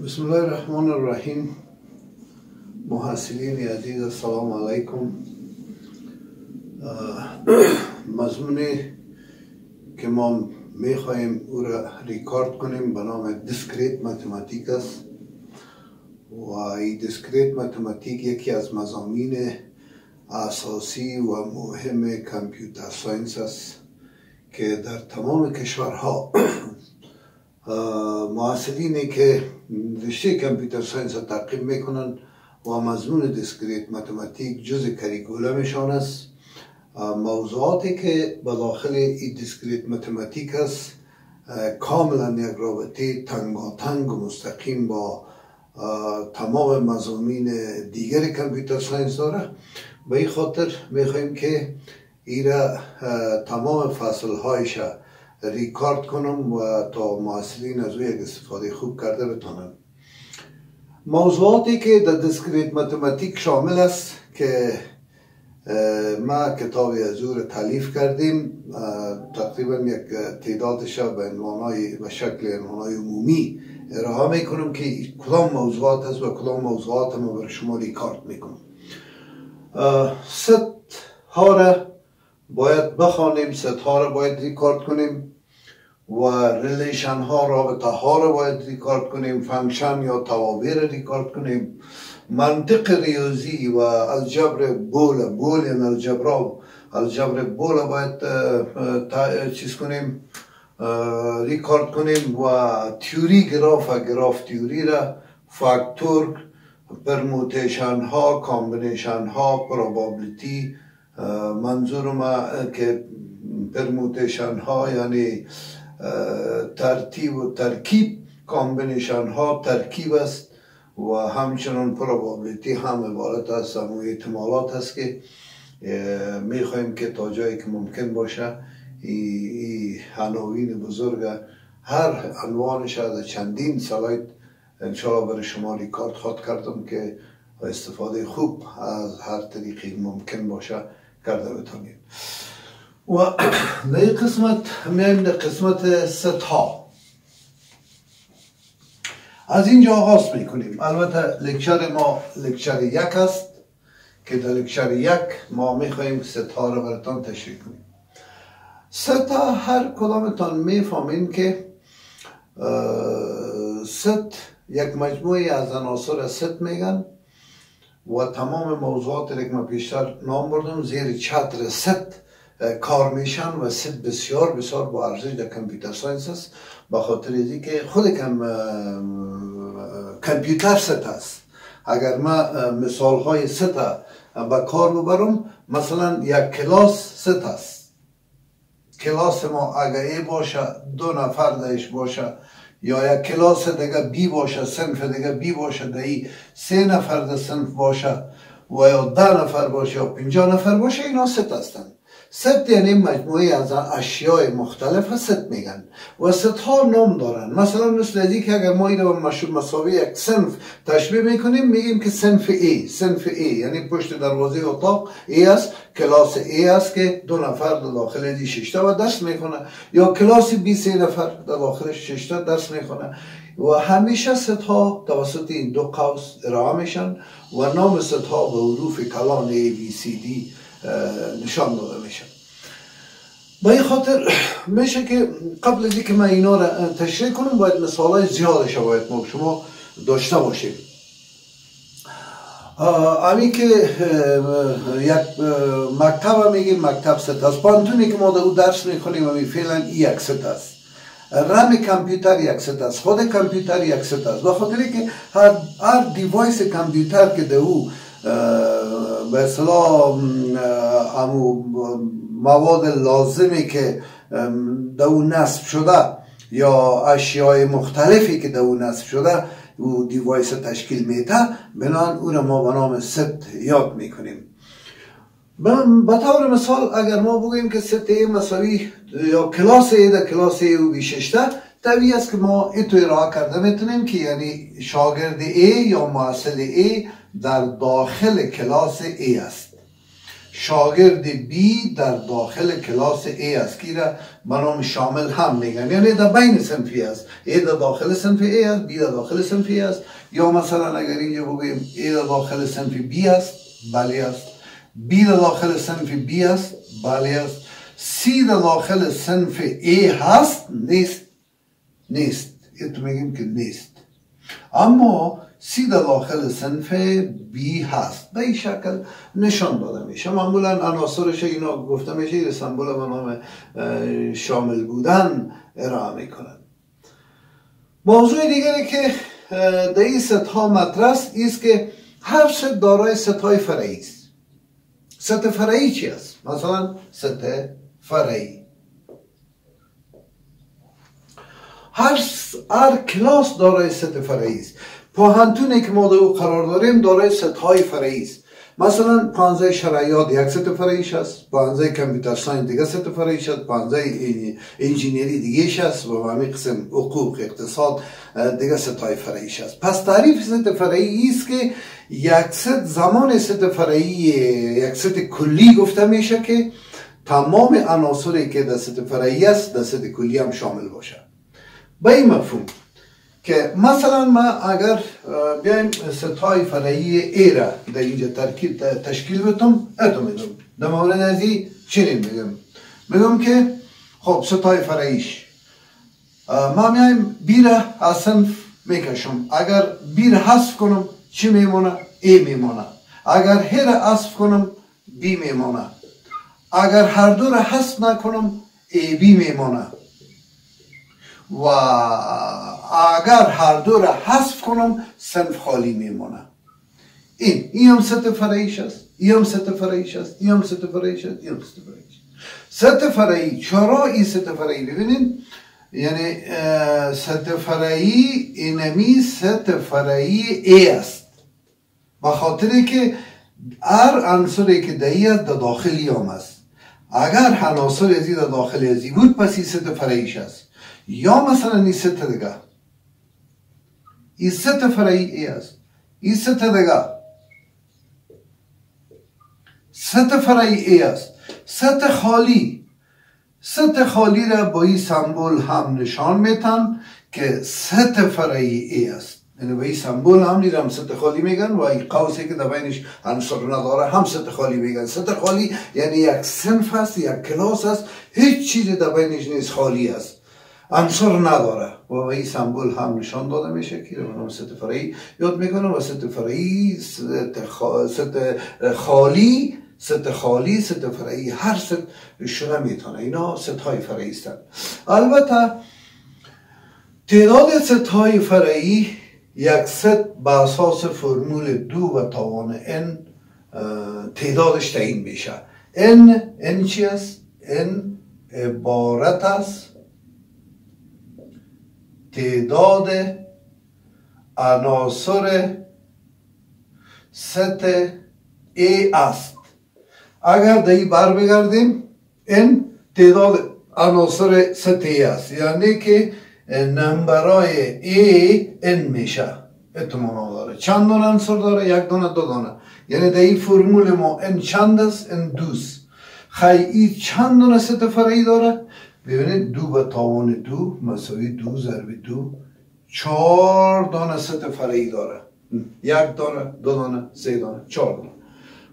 بسم الله الرحمن الرحیم محصلین عزیز السلام علیکم مضمونی که ما می‌خواهیم او را ریکارد کنیم به نام discrete mathematic است و این discrete mathematic یکی از مضامین اساسی و مهم computer science است که در تمام کشورها محصلینی که رشته computer science را تعقیب می‌کنن و مضمون discrete mathematic جز curriculum شان است موضوعاتی که به داخل این discrete mathematic است کاملا یک رابطه تنگ و مستقیم با تمام مضامین دیگر computer science داره به این خاطر می‌خوایم که ایره تمام فصل هایش ریکارد کنم و تا معاصرین از او یک استفاده خوب کرده بتانم. موضوعاتی که در دسکریت ماتماتیک شامل است که ما کتابی از او تعلیف کردیم. تقریبا یک تعدادش به عنوانای به شکل عنوانای عمومی ارائه می‌کنم که کدام موضوعات است و کدام موضوعات ما بر شما ریکارد می‌کنم. ست ها را باید بخوانیم ست ها را باید ریکارد کنیم. و relation ها رابطه ها رو باید ریکارد کنیم function یا توابیر ریکارد کنیم. منطق ریاضی و الجبر بول بول یعنی algebra. الجبر بول باید چیز کنیم ریکارد کنیم و تیوری گراف و graph theory را factor permutation ها combination ها probability منظور ما که permutation ها یعنی ترتیب و ترکیب combination ها ترکیب است و همچنان probability هم عبارت است و احتمالات است که می‌خوایم که تا جایی که ممکن باشه ای عناوین بزرگ هر عنوانش از چندین سلاید انشاءالله برای شما ریکارد خواد کردم که استفاده خوب از هر طریقی ممکن باشه کرده بتانید و در این قسمت میایم در قسمت ستا از اینجا آغاز می‌کنیم. البته لکچر ما لکچر یک است که در لکچر یک ما میخواییم ستا رو براتان تشریح کنیم. ستا هر کدامتان می‌فهمین که ست یک مجموعه از عناصر ست میگن و تمام موضوعات که ما پیشتر نام بردم زیر چتر ست کار میشن و ست بسیار بسیار با ارزش در computer science است. به خاطر که خود کم کامپیوتر ست است. اگر ما مثال های ست به کار ببرم مثلا یک کلاس ست است. کلاس ما اگر A باشه دو نفر دهش باشه یا یک کلاس دیگه B باشه صنف دیگه B باشه دهی سه نفر ده صنف باشه و یا ده نفر باشه یا پنجاه نفر باشه اینا ست هستند ست یعنی مجموعه از اشیاء مختلف ست میگن و ست ها نام دارن. مثلا مثل ازی که اگر ما اینو مشهور مساوی یک صنف تشبیه می‌کنیم میگیم که صنف A صنف A. یعنی پشت دروازه اتاق A است کلاس A است که دو نفر در داخل ازی شیشته و درس می‌کنه یا کلاس B سه نفر در داخل شیشته درس می‌کنه و همیشه ست ها توسط این دو قوس ارائه میشن و نام ست ها به حروف کلان A, B, C, D نشان داده میشه. با این خاطر میشه که قبل از اینکه من اینا را تشریح کنم باید مثال های زیادش باید ما شما داشته باشیم همین که یک مکتب میگیم مکتب ست است. پوهنتونی که ما در درس می‌کنیم همین فعلا یک ست است. روم کامپیوتر یک ست است. خود کامپیوتر یک ست است. به خاطر که هر, هر device کامپیوتر که در او به اصطلاح امو مواد لازمی که اون نصب شده یا اشیاء مختلفی که اون نصب شده او device تشکیل میده بناءً او را ما به نام ست یاد می‌کنیم. به طور مثال اگر ما بگوییم که set A مساوی یا کلاس A در کلاس A A و B شیشته طبیعی است که ما این تو ارائه کرده می‌تونیم که یعنی شاگرد A یا محصل A در داخل کلاس A است. شاگرد B در داخل کلاس A است. که به نام شامل هم میگن یعنی در بین صنفی است. A در داخل صنف A است B در داخل صنف A است. یا مثلا اگر اینجا بگویم A در داخل صنف B است بلی است. B در داخل صنف B است بلی است. C در داخل صنف A هست نیست. نیست. تو میگیم که نیست. اما C در داخل صنف B هست. به این شکل نشان داده میشه. معمولا عناصرش اینا گفته میشه سمبول به نام شامل بودن ارائه می‌کنن. موضوع دیگری که در این ست ها مطرح است که هر ست دارای ست های فرعی است. ست فرعی چی است؟ مثلا ست فرعی. هر هر کلاس دارای ست فرعی است. پوهنتونی که ما او قرار داریم دارای ست های فرعی است. مثلا پوهنځی شرعیات یک ست فرعیش است پوهنځی computer science دیگه ست فرعیش است پوهنځی انجینیری دیگه است و همین قسم حقوق اقتصاد دیگه ست های فرعیش است. پس تعریف ست فرعی است که یک ست زمان ست فرعی یک ست کلی گفته میشه که تمام عناصری که در ست فرعی است در ست کلی هم شامل باشه. به این مفهوم که مثلا ما اگر بیایم ستای فرعی A را در اینجا ترکیب تشکیل بتم اتو میدم در مورد ازی چنین میگم میگم که خب ستای فرعیش. ما میایم بی را از صنف می‌کشم. اگر بی را حذف کنم چی میمونه؟ ای میمونه. اگر هی را حذف کنم بی میمونه. اگر هر دو را حذف نکنم ای بی میمونه. و اگر هر دو را حذف کنم صنف خالی میمونه این این هم ست فرعیش است این هم ست فرعیش است این هم ست فرعیش است این هم ست فرعیش. ست فرعی چرا این ست فرعی ببینین؟ یعنی ست فرعی اینمی ست فرعی A است. به خاطر که هر عنصری که دهی است در داخلی هم است. اگر عناصر ازی در داخل ازی بود پس این ست فرعیش است. یا مثلا ست دیگه این ست فرعی A است این ست دیگه ست فرعی است ست خالی ست خالی را با این سمبول هم نشان میتن که ست فرعی است یعنی به این سمبول هم هم ست خالی میگن و این قوسی که در بینش عنصر نداره هم ست خالی میگن ست خالی یعنی یک صنف است یک کلاس است هیچ چیز در بینش نیست خالی است عنصر نداره. و این سمبول هم نشان داده میشه که به نام ست فرعی یاد می‌کنه و ست فرعی ست, خالی ست خالی ست فرعی هر ست شده می‌تونه. اینا ست های فرعی هستند البته تعداد ست های فرعی یک ست به اساس فرمول دو به توان n تعدادش تعیین میشه. n n چی است؟ n عبارت است تعداد عناصر ست ای است. اگر دهی بر بگردیم این تعداد عناصر ست ای است. یعنی که نمبرای ای این میشه. اتمام داره چند دونه عنصر داره؟ یک دونه دو دونه یعنی در این فرمول ما n چند است؟ این دوست. خی A چند دونه ست فرعی داره؟ ببینید دو به توان دو مساوی دو ضرب دو چهار دانه ست فرعی داره. یک دانه دو دانه سه دانه چهار دانه.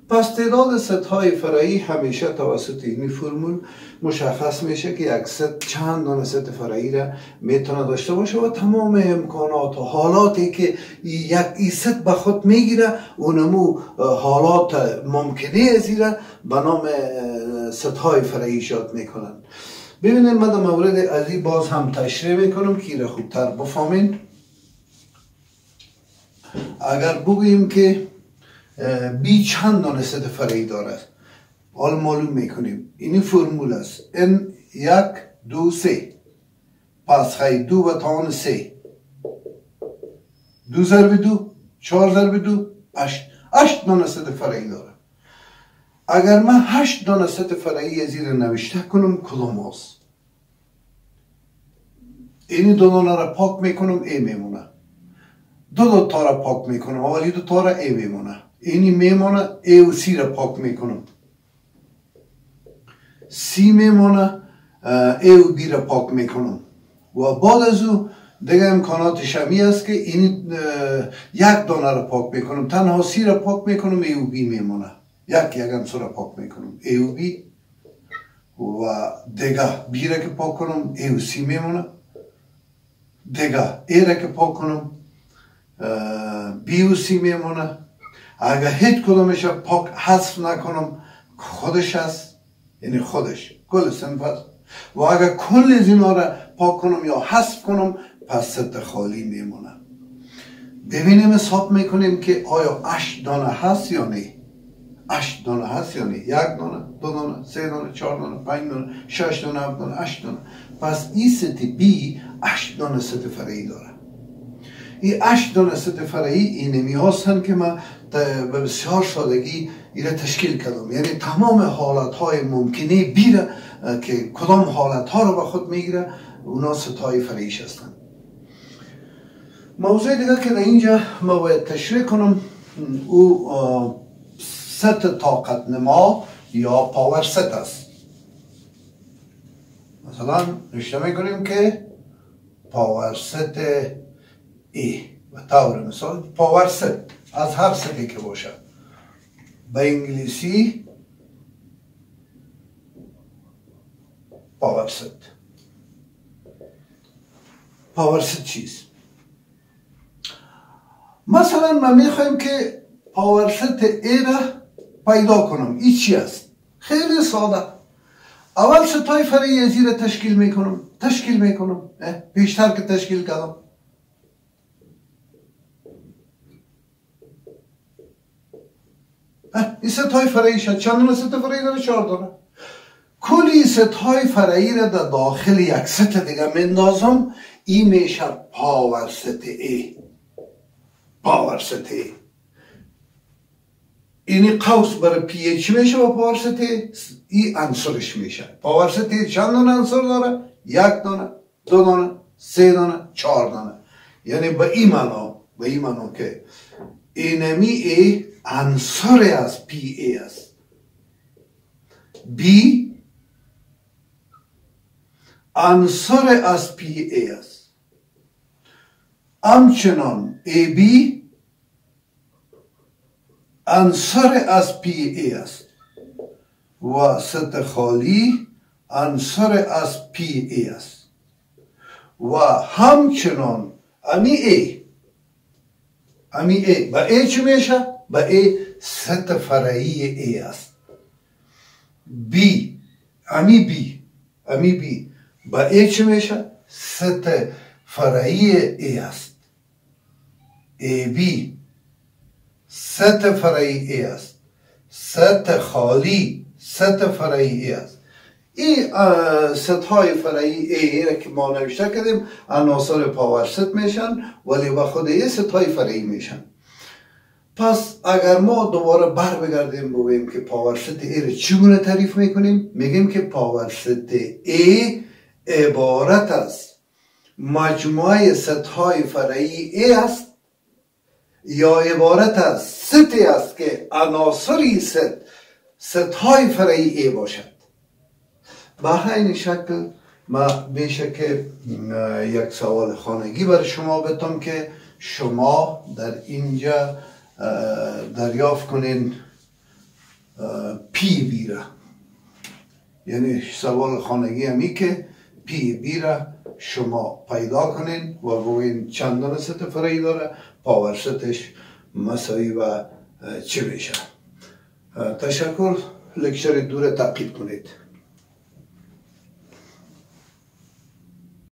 پس تعداد ست های فرعی همیشه توسط این فرمول مشخص میشه که یک ست چند دانه ست فرعی را می‌تونه داشته باشه و تمام امکانات و حالاتی که یک ای ست به خود می‌گیره اونمو حالات ممکنه از به نام ست های فرعی یاد می‌کنن. ببینید من در مورد علی باز هم تشریح می‌کنم که را خوبتر بفهمین. اگر بگوییم که B چند دانه ست فرعی دارد حال معلوم می‌کنیم. این فرمول است. این یک دو سه. پس خیلی دو به توان سه. دو ضرب دو چهار ضرب دو هشت هشت دانه ست فرعی داره اگر من هشت دانه ست فرعی زیر نوشته کنم کدام هست اینی دو دانه را پاک می‌کنم A میمونه. دو دو تا را پاک می‌کنم ولی دو تا را A میمونه. اینی میمونه A و C را پاک می‌کنم. C میمونه A و B را پاک می‌کنم. و بعد از او دیگه امکانات همی است که این یک دانه را پاک می‌کنم. تنها C را پاک می‌کنم A و B میمونه. یک یک را پاک می‌کنم. A و B و دیگه B را که پاک کنم A و C میمونه. دیگه A را که پاک کنم B و C میمونه. اگر هیچ کدومش پاک حذف نکنم خودش هست. یعنی خودش. کل سنف و اگر کل از اینا را پاک کنم یا حذف کنم پس ست خالی میمونه. ببینیم حساب می‌کنیم که آیا هشت دانه هست یا نه. هشت دانه هست یا نه؟ یک دانه دو دانه سه دانه چهار دانه پنج دانه شش دانه هفت دانه هشت دانه. پس این ست B هشت دانه ست فرعی داره. این هشت دانه ست فرعی اینمی هستن که ما به بسیار سادگی ایره تشکیل کردم. یعنی تمام حالت های ممکنه B ره که کدام حالت ها رو به خود می‌گیره اونا ستای فرعیش هستند موضوع دیگه که در اینجا ما باید تشریح کنم او ست طاقت نما یا power set است. مثلا نشته می‌کنیم که power set A. و طور مثال power set از هر ستی که باشه به انگلیسی power set. power set چیست؟ مثلا ما می‌خوایم که power set A را پیدا کنم. این چی است؟ خیلی ساده. اول ستای فرعی ازی را تشکیل می‌کنم. تشکیل می‌کنم. بیشتر که تشکیل کردم. این ستای فرعی شد چند دونه ست فرعی داره؟ چهار داره کلی ستای فرعی را در داخل یک ست دیگه مندازم این میشه power set A power set A اینی قوس برای P چی میشه با power set A عنصرش میشه. power set A چند دانه عنصر داره؟ یک دانه دو دانه سه دانه چهار دانه. یعنی به این معنا به این معنا که اینمی A عنصر از P A است. B عنصر از P A است. همچنان A B عنصر از P A است. و ست خالی عنصر از P A است. و همچنان امی A. امی A. با A چی میشه؟ با A ست فرعی A است. B. امی B. امی B. با A چی میشه؟ ست فرعی A است. A B. ست فرعی A است. ست خالی ست فرعی A است. این ست های فرعی A را که ما نوشته کردیم عناصر power set میشن ولی با خود A ست های فرعی میشن. پس اگر ما دوباره بر بگردیم بگوییم که power set A را چگونه تعریف می‌کنیم؟ میگیم که power set ای عبارت از مجموعه های فرعی ای است یا عبارت از ستی است که عناصری ست های فرعی ای باشد. به این شکل ما میشه که یک سوال خانگی برای شما بتم که شما در اینجا دریافت کنین P B ره یعنی سوال خانگی همی که P B را شما پیدا کنین و بگوین چند دان ست فرعی داره power set ش مساوی و چه میشه؟ تشکر. لکچر دو ره تعقیب کنید.